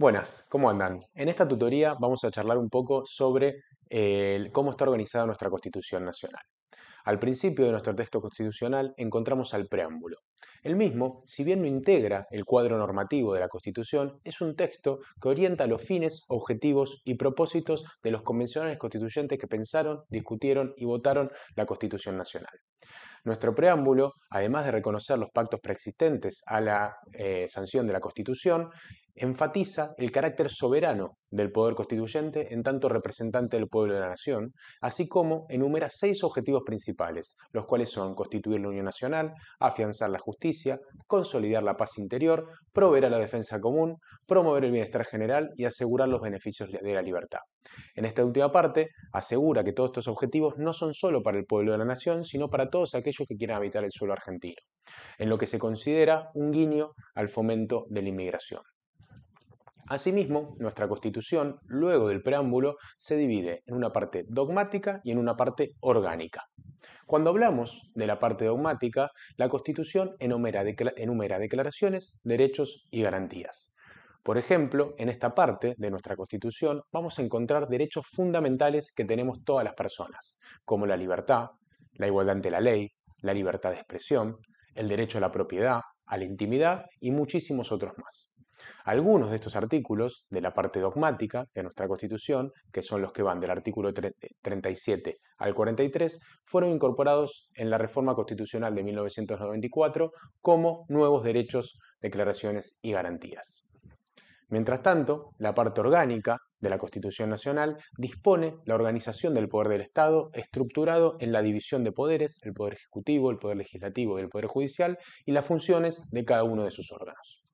Buenas, ¿cómo andan? En esta tutoría vamos a charlar un poco sobre eh, cómo está organizada nuestra Constitución Nacional. Al principio de nuestro texto constitucional encontramos al preámbulo. El mismo, si bien no integra el cuadro normativo de la Constitución, es un texto que orienta los fines, objetivos y propósitos de los convencionales constituyentes que pensaron, discutieron y votaron la Constitución Nacional. Nuestro preámbulo, además de reconocer los pactos preexistentes a la eh, sanción de la Constitución, enfatiza el carácter soberano del poder constituyente en tanto representante del pueblo de la nación, así como enumera seis objetivos principales, los cuales son constituir la Unión Nacional, afianzar la justicia, consolidar la paz interior, proveer a la defensa común, promover el bienestar general y asegurar los beneficios de la libertad. En esta última parte, asegura que todos estos objetivos no son solo para el pueblo de la nación, sino para todos aquellos que quieran habitar el suelo argentino, en lo que se considera un guiño al fomento de la inmigración. Asimismo, nuestra Constitución, luego del preámbulo, se divide en una parte dogmática y en una parte orgánica. Cuando hablamos de la parte dogmática, la Constitución enumera, declaraciones, derechos y garantías. Por ejemplo, en esta parte de nuestra Constitución vamos a encontrar derechos fundamentales que tenemos todas las personas, como la libertad, la igualdad ante la ley, la libertad de expresión, el derecho a la propiedad, a la intimidad y muchísimos otros más. Algunos de estos artículos de la parte dogmática de nuestra Constitución, que son los que van del artículo 37 al 43, fueron incorporados en la reforma constitucional de 1994 como nuevos derechos, declaraciones y garantías. Mientras tanto, la parte orgánica de la Constitución Nacional dispone la organización del poder del Estado estructurado en la división de poderes, el poder ejecutivo, el poder legislativo y el poder judicial, y las funciones de cada uno de sus órganos.